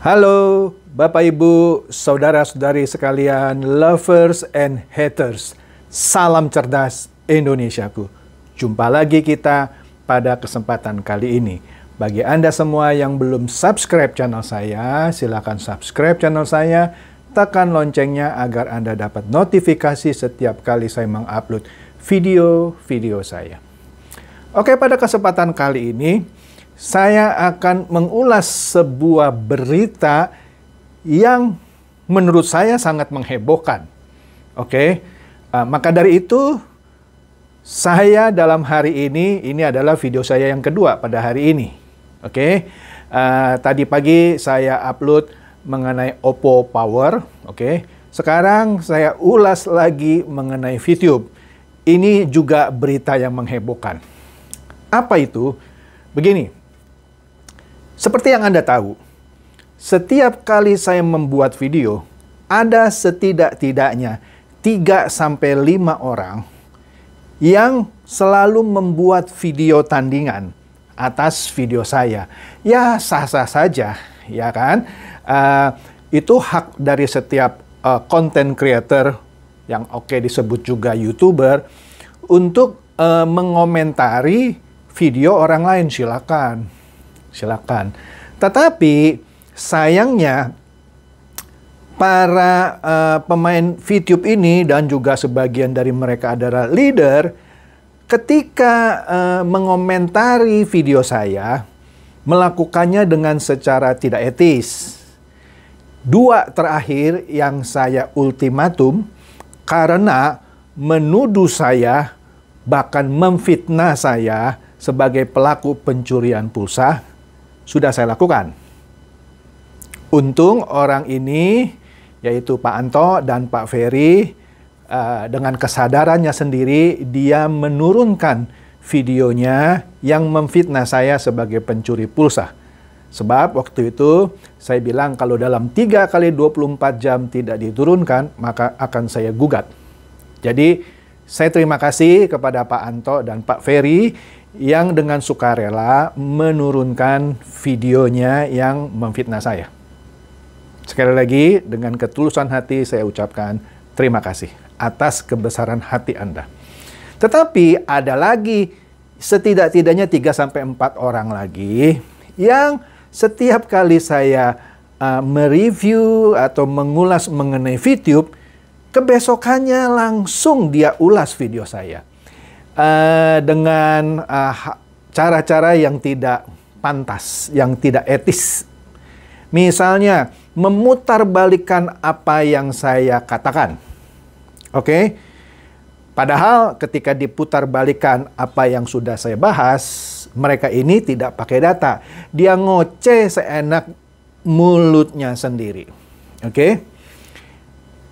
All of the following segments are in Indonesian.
Halo Bapak Ibu, saudara-saudari sekalian, lovers and haters. Salam cerdas Indonesiaku. Jumpa lagi kita pada kesempatan kali ini. Bagi Anda semua yang belum subscribe channel saya, silakan subscribe channel saya, tekan loncengnya agar Anda dapat notifikasi setiap kali saya mengupload video-video saya. Oke, pada kesempatan kali ini, saya akan mengulas sebuah berita yang menurut saya sangat menghebohkan. Oke, uh, maka dari itu saya dalam hari ini ini adalah video saya yang kedua pada hari ini. Oke, uh, tadi pagi saya upload mengenai Oppo Power. Oke, sekarang saya ulas lagi mengenai VTube. Ini juga berita yang menghebohkan. Apa itu? Begini, seperti yang Anda tahu, setiap kali saya membuat video, ada setidak-tidaknya 3 sampai 5 orang yang selalu membuat video tandingan atas video saya. Ya sah-sah saja, ya kan? Uh, itu hak dari setiap uh, content creator yang oke okay disebut juga YouTuber untuk uh, mengomentari video orang lain silakan silakan. Tetapi sayangnya para uh, pemain VTube ini dan juga sebagian dari mereka adalah leader ketika uh, mengomentari video saya melakukannya dengan secara tidak etis. Dua terakhir yang saya ultimatum karena menuduh saya bahkan memfitnah saya sebagai pelaku pencurian pulsa sudah saya lakukan. Untung orang ini, yaitu Pak Anto dan Pak Ferry, uh, dengan kesadarannya sendiri, dia menurunkan videonya yang memfitnah saya sebagai pencuri pulsa. Sebab waktu itu saya bilang kalau dalam 3 kali 24 jam tidak diturunkan, maka akan saya gugat. Jadi saya terima kasih kepada Pak Anto dan Pak Ferry yang dengan sukarela menurunkan videonya yang memfitnah saya. Sekali lagi, dengan ketulusan hati saya ucapkan terima kasih atas kebesaran hati Anda. Tetapi ada lagi setidak-tidaknya 3 sampai 4 orang lagi yang setiap kali saya uh, mereview atau mengulas mengenai VTube, kebesokannya langsung dia ulas video saya uh, dengan eh, cara-cara uh, yang tidak pantas, yang tidak etis. Misalnya, memutarbalikkan apa yang saya katakan. Oke? Okay? Padahal ketika diputarbalikkan apa yang sudah saya bahas, mereka ini tidak pakai data. Dia ngoceh seenak mulutnya sendiri. Oke? Okay?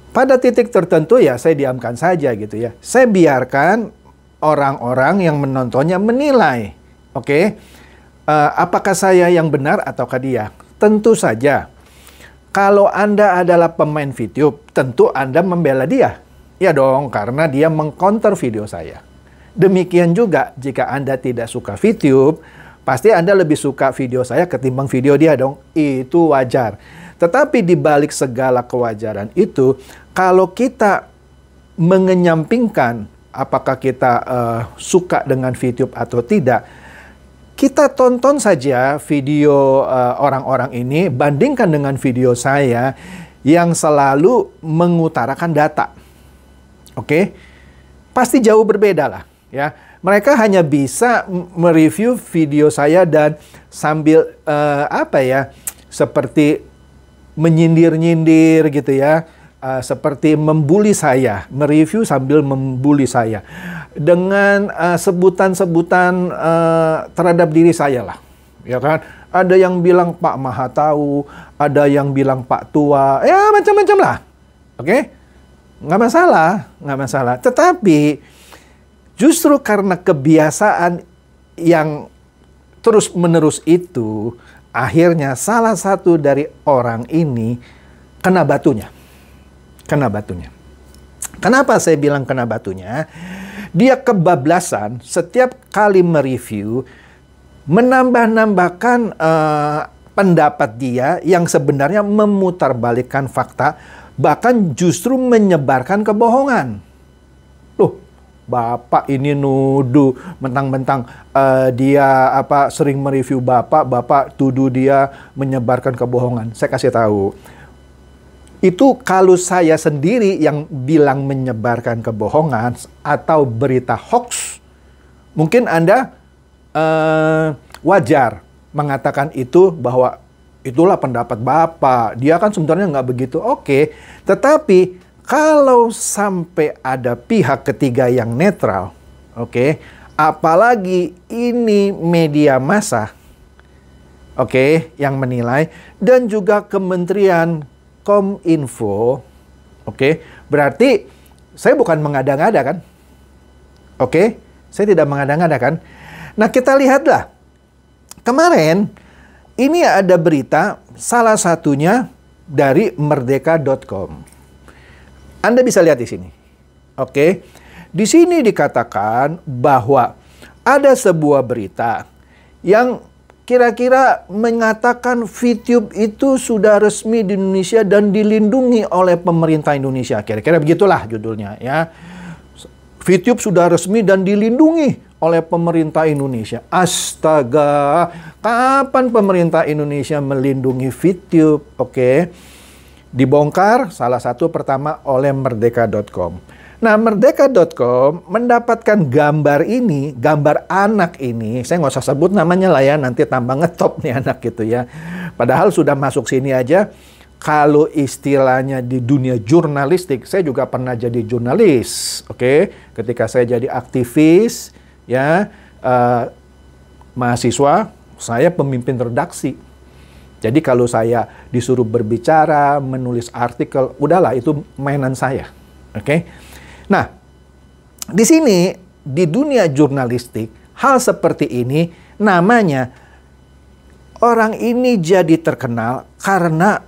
Pada titik tertentu ya saya diamkan saja gitu ya. Saya biarkan orang-orang yang menontonnya menilai. Oke, okay? uh, eh, apakah saya yang benar ataukah dia? Tentu saja. Kalau Anda adalah pemain video, tentu Anda membela dia. Ya dong, karena dia mengcounter video saya. Demikian juga jika Anda tidak suka video, pasti Anda lebih suka video saya ketimbang video dia dong. Itu wajar. Tetapi di balik segala kewajaran itu, kalau kita mengenyampingkan apakah kita uh, suka dengan VTube atau tidak, kita tonton saja video eh, orang-orang uh, ini, bandingkan dengan video saya yang selalu mengutarakan data. Oke, okay? pasti jauh berbeda lah, ya. Mereka hanya bisa mereview video saya dan sambil uh, apa ya, seperti menyindir-nyindir gitu ya uh, seperti membuli saya, mereview sambil membuli saya dengan uh, sebutan-sebutan uh, terhadap diri saya lah, ya kan? Ada yang bilang Pak Maha Tahu, ada yang bilang Pak Tua, ya macam-macam lah, oke? Okay? Nggak masalah, nggak masalah. Tetapi justru karena kebiasaan yang terus-menerus itu, akhirnya salah satu dari orang ini kena batunya kena batunya. Kenapa saya bilang kena batunya? Dia kebablasan setiap kali mereview menambah-nambahkan uh, pendapat dia yang sebenarnya memutarbalikkan fakta, bahkan justru menyebarkan kebohongan. Loh, Bapak ini nuduh mentang-mentang uh, dia apa sering mereview Bapak, Bapak tuduh dia menyebarkan kebohongan. Saya kasih tahu. Itu kalau saya sendiri yang bilang menyebarkan kebohongan atau berita hoax, mungkin Anda uh, wajar mengatakan itu bahwa itulah pendapat Bapak. Dia kan sebenarnya nggak begitu oke. Tetapi kalau sampai ada pihak ketiga yang netral, oke, okay, apalagi ini media massa, oke, okay, yang menilai dan juga Kementerian Kominfo, oke, berarti saya bukan mengada-ngada kan, oke, saya tidak mengada-ngada kan. Nah kita lihatlah kemarin ini ada berita salah satunya dari merdeka.com. Anda bisa lihat di sini. Oke. Di sini dikatakan bahwa ada sebuah berita yang kira-kira mengatakan VTube itu sudah resmi di Indonesia dan dilindungi oleh pemerintah Indonesia. Kira-kira begitulah judulnya ya. VTube sudah resmi dan dilindungi oleh pemerintah Indonesia. Astaga, kapan pemerintah Indonesia melindungi VTube? Oke. Okay dibongkar salah satu pertama oleh merdeka.com. Nah, merdeka.com mendapatkan gambar ini, gambar anak ini, saya nggak usah sebut namanya lah ya, nanti tambah ngetop nih anak gitu ya. Padahal sudah masuk sini aja, kalau istilahnya di dunia jurnalistik, saya juga pernah jadi jurnalis, oke? Okay? Ketika saya jadi aktivis, ya, uh, mahasiswa, saya pemimpin redaksi jadi kalau saya disuruh berbicara, menulis artikel, udahlah itu mainan saya. Oke. Okay? Nah, di sini di dunia jurnalistik hal seperti ini namanya orang ini jadi terkenal karena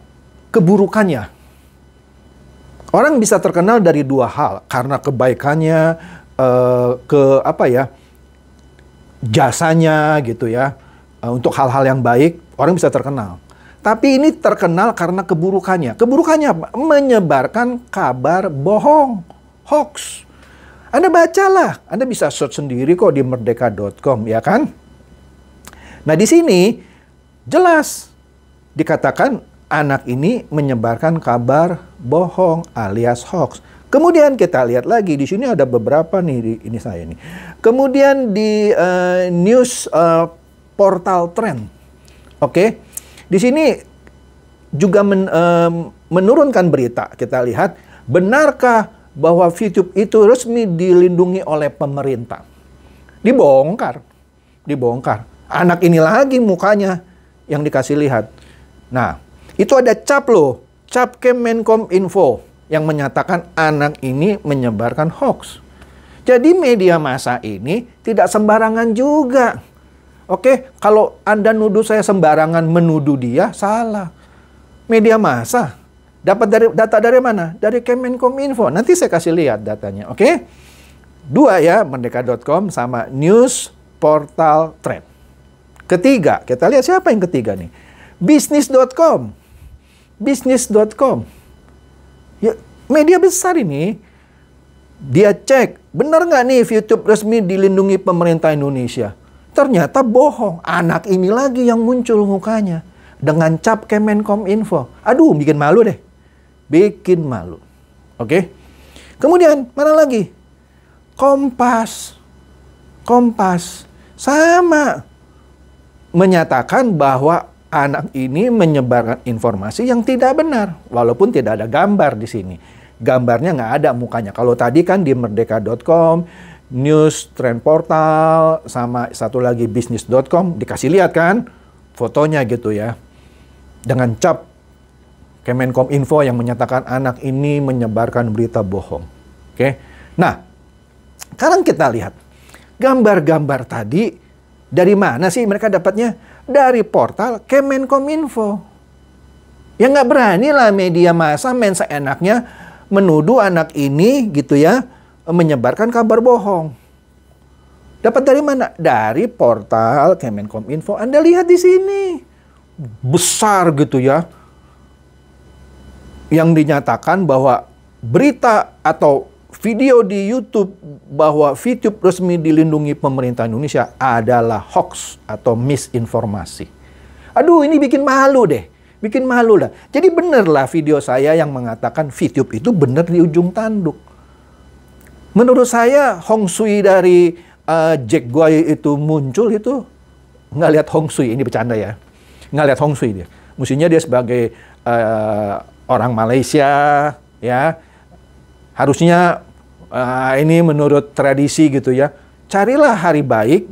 keburukannya. Orang bisa terkenal dari dua hal, karena kebaikannya, eh, ke apa ya, jasanya gitu ya, eh, untuk hal-hal yang baik Orang bisa terkenal. Tapi ini terkenal karena keburukannya. Keburukannya? Menyebarkan kabar bohong, hoax. Anda bacalah, Anda bisa search sendiri kok di merdeka.com, ya kan? Nah, di sini jelas dikatakan anak ini menyebarkan kabar bohong alias hoax. Kemudian kita lihat lagi di sini ada beberapa nih ini saya nih. Kemudian di uh, news uh, portal trend Oke, di sini juga men, um, menurunkan berita. Kita lihat, benarkah bahwa YouTube itu resmi dilindungi oleh pemerintah? Dibongkar, dibongkar. Anak ini lagi mukanya yang dikasih lihat. Nah, itu ada cap loh, cap Kemenkom Info yang menyatakan anak ini menyebarkan hoax. Jadi media massa ini tidak sembarangan juga. Oke, kalau Anda nuduh saya sembarangan menuduh dia, salah. Media massa. Dapat dari data dari mana? Dari Kemenkominfo. Nanti saya kasih lihat datanya, oke? Dua ya, merdeka.com sama news portal trend. Ketiga, kita lihat siapa yang ketiga nih. Bisnis.com. Bisnis.com. Ya, media besar ini dia cek, benar nggak nih YouTube resmi dilindungi pemerintah Indonesia? Ternyata bohong. Anak ini lagi yang muncul mukanya. Dengan cap Kemenkom Info. Aduh, bikin malu deh. Bikin malu. Oke. Kemudian, mana lagi? Kompas. Kompas. Sama. Menyatakan bahwa anak ini menyebarkan informasi yang tidak benar. Walaupun tidak ada gambar di sini. Gambarnya nggak ada mukanya. Kalau tadi kan di merdeka.com, news trend portal sama satu lagi bisnis.com dikasih lihat kan fotonya gitu ya dengan cap Kemenkom Info yang menyatakan anak ini menyebarkan berita bohong. Oke. Nah, sekarang kita lihat gambar-gambar tadi dari mana sih mereka dapatnya? Dari portal Kemenkom Info. Ya nggak berani lah media massa main seenaknya menuduh anak ini gitu ya menyebarkan kabar bohong. Dapat dari mana? Dari portal Kemenkom Info. Anda lihat di sini. besar gitu ya yang dinyatakan bahwa berita atau video di YouTube bahwa YouTube resmi dilindungi pemerintah Indonesia adalah hoax atau misinformasi. Aduh, ini bikin malu deh. Bikin malu lah. Jadi benerlah video saya yang mengatakan YouTube itu benar di ujung tanduk. Menurut saya Hong Sui dari uh, Jack Guai itu muncul itu nggak lihat Hong Sui. Ini bercanda ya. Nggak lihat Hong Sui dia. Mestinya dia sebagai uh, orang Malaysia ya harusnya uh, ini menurut tradisi gitu ya carilah hari baik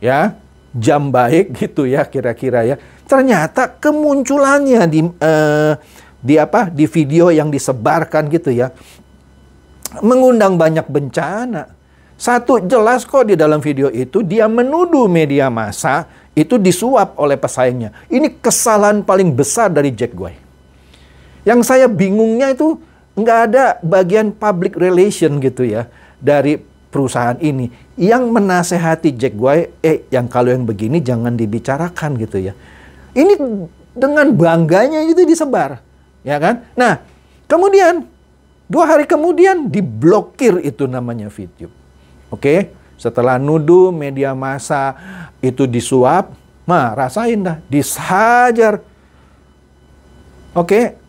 ya jam baik gitu ya kira-kira ya. Ternyata kemunculannya di uh, di apa di video yang disebarkan gitu ya mengundang banyak bencana. Satu jelas kok di dalam video itu dia menuduh media massa itu disuap oleh pesaingnya. Ini kesalahan paling besar dari Jack Guy. Yang saya bingungnya itu nggak ada bagian public relation gitu ya dari perusahaan ini yang menasehati Jack Guy, eh yang kalau yang begini jangan dibicarakan gitu ya. Ini dengan bangganya itu disebar, ya kan? Nah, kemudian dua hari kemudian diblokir itu namanya video. Oke, setelah nuduh media massa itu disuap, mah rasain dah, disajar. Oke,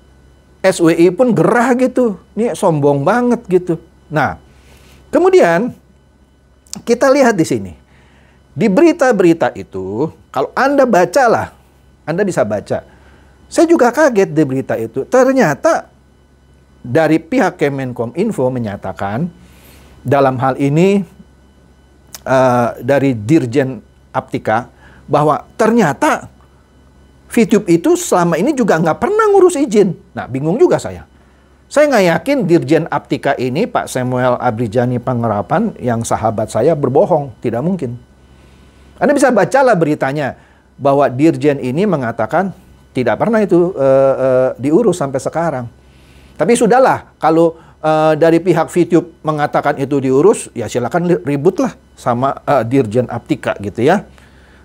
SWI pun gerah gitu, ini sombong banget gitu. Nah, Kemudian kita lihat di sini. Di berita-berita itu, kalau Anda bacalah, Anda bisa baca. Saya juga kaget di berita itu. Ternyata dari pihak Kemenkom Info menyatakan dalam hal ini uh, dari Dirjen Aptika bahwa ternyata VTube itu selama ini juga nggak pernah ngurus izin. Nah, bingung juga saya. Saya nggak yakin Dirjen Aptika ini Pak Samuel Abrijani Pangerapan yang sahabat saya berbohong. Tidak mungkin. Anda bisa bacalah beritanya bahwa Dirjen ini mengatakan tidak pernah itu uh, uh, diurus sampai sekarang. Tapi sudahlah, kalau uh, dari pihak VTube mengatakan itu diurus, ya silakan ributlah sama uh, Dirjen Aptika gitu ya.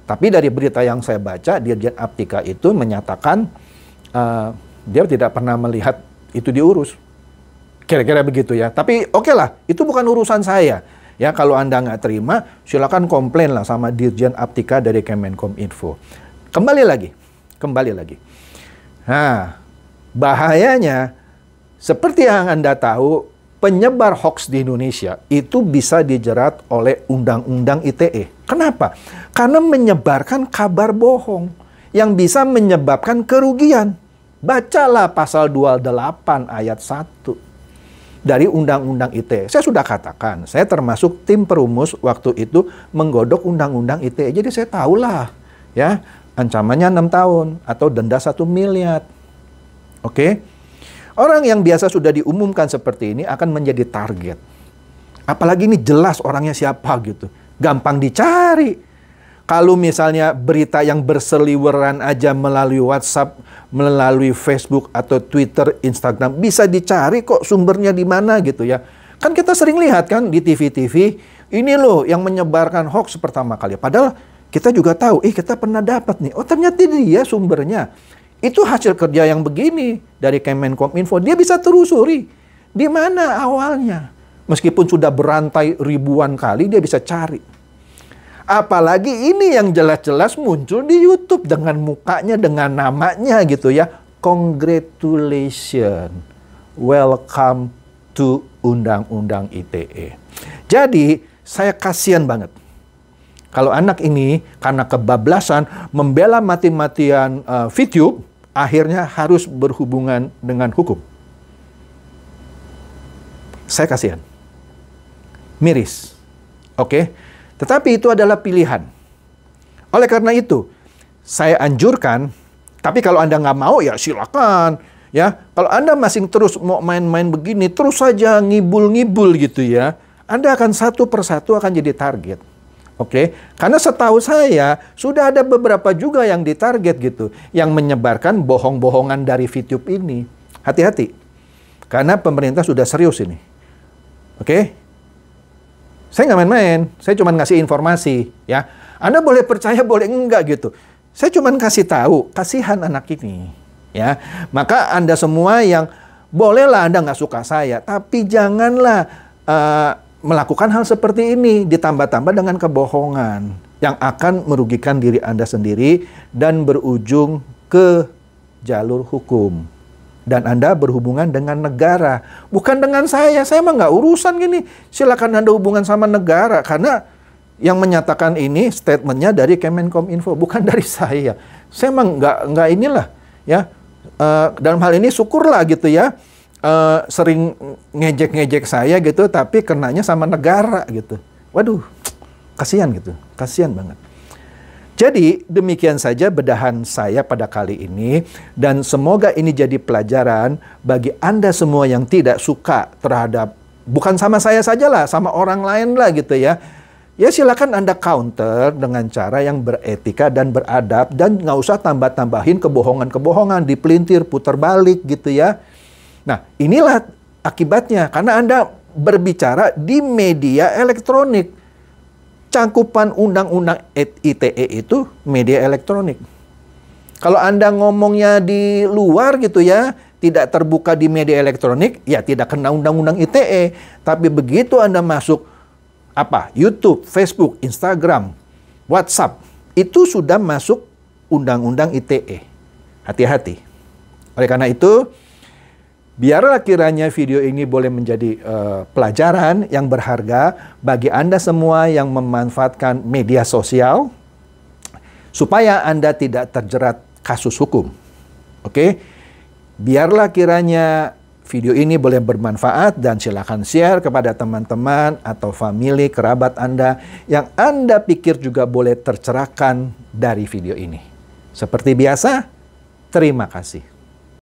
Tapi dari berita yang saya baca, Dirjen Aptika itu menyatakan uh, dia tidak pernah melihat itu diurus. Kira-kira begitu ya. Tapi oke okay lah, itu bukan urusan saya. Ya kalau Anda nggak terima, silakan komplain lah sama Dirjen Aptika dari Kemenkom Info. Kembali lagi, kembali lagi. Nah, bahayanya seperti yang Anda tahu, penyebar hoax di Indonesia itu bisa dijerat oleh Undang-Undang ITE. Kenapa? Karena menyebarkan kabar bohong yang bisa menyebabkan kerugian. Bacalah pasal 28 ayat 1 dari Undang-Undang ITE. Saya sudah katakan, saya termasuk tim perumus waktu itu menggodok Undang-Undang ITE. Jadi saya tahulah ya, ancamannya 6 tahun atau denda 1 miliar. Oke. Orang yang biasa sudah diumumkan seperti ini akan menjadi target. Apalagi ini jelas orangnya siapa gitu. Gampang dicari. Kalau misalnya berita yang berseliweran aja melalui WhatsApp, melalui Facebook atau Twitter, Instagram, bisa dicari kok sumbernya di mana gitu ya. Kan kita sering lihat kan di TV-TV, ini loh yang menyebarkan hoax pertama kali. Padahal kita juga tahu, eh kita pernah dapat nih. Oh ternyata dia sumbernya. Itu hasil kerja yang begini dari Kemenkom Info. Dia bisa terusuri di mana awalnya. Meskipun sudah berantai ribuan kali, dia bisa cari. Apalagi ini yang jelas-jelas muncul di YouTube dengan mukanya, dengan namanya gitu ya. Congratulations. Welcome to Undang-Undang ITE. Jadi, saya kasihan banget. Kalau anak ini karena kebablasan membela mati-matian uh, video, akhirnya harus berhubungan dengan hukum. Saya kasihan. Miris. Oke. Okay? Tetapi itu adalah pilihan. Oleh karena itu, saya anjurkan, tapi kalau Anda nggak mau ya silakan. Ya, kalau Anda masih terus mau main-main begini, terus saja ngibul-ngibul gitu ya, Anda akan satu persatu akan jadi target. Oke, okay? karena setahu saya sudah ada beberapa juga yang ditarget gitu, yang menyebarkan bohong-bohongan dari VTube ini. Hati-hati, karena pemerintah sudah serius ini. Oke, okay? Saya nggak main-main, saya cuma ngasih informasi, ya. Anda boleh percaya, boleh enggak gitu. Saya cuma kasih tahu, kasihan anak ini. Ya, maka Anda semua yang bolehlah Anda nggak suka saya, tapi janganlah uh, melakukan hal seperti ini ditambah-tambah dengan kebohongan yang akan merugikan diri Anda sendiri dan berujung ke jalur hukum. Dan Anda berhubungan dengan negara, bukan dengan saya. Saya mah nggak urusan gini. Silakan Anda hubungan sama negara karena yang menyatakan ini statementnya dari Kemenkominfo, bukan dari saya. Saya emang nggak nggak inilah ya. Uh, dalam hal ini syukurlah gitu ya. Uh, sering ngejek-ngejek saya gitu, tapi kenanya sama negara gitu. Waduh, kasihan gitu, kasihan banget. Jadi demikian saja bedahan saya pada kali ini dan semoga ini jadi pelajaran bagi Anda semua yang tidak suka terhadap bukan sama saya saja lah, sama orang lain lah gitu ya Ya silakan Anda counter dengan cara yang beretika dan beradab dan nggak usah tambah-tambahin kebohongan-kebohongan, dipelintir, putar balik gitu ya. Nah inilah akibatnya karena Anda berbicara di media elektronik. Cangkupan undang-undang ITE itu media elektronik. Kalau Anda ngomongnya di luar gitu ya, tidak terbuka di media elektronik, ya tidak kena undang-undang ITE. Tapi begitu Anda masuk apa? YouTube, Facebook, Instagram, WhatsApp itu sudah masuk undang-undang ITE. Hati-hati. Oleh karena itu, biarlah kiranya video ini boleh menjadi uh, pelajaran yang berharga bagi Anda semua yang memanfaatkan media sosial supaya Anda tidak terjerat kasus hukum. Oke? Okay? Biarlah kiranya video ini boleh bermanfaat dan silakan share kepada teman-teman atau family kerabat Anda yang Anda pikir juga boleh tercerahkan dari video ini. Seperti biasa, terima kasih.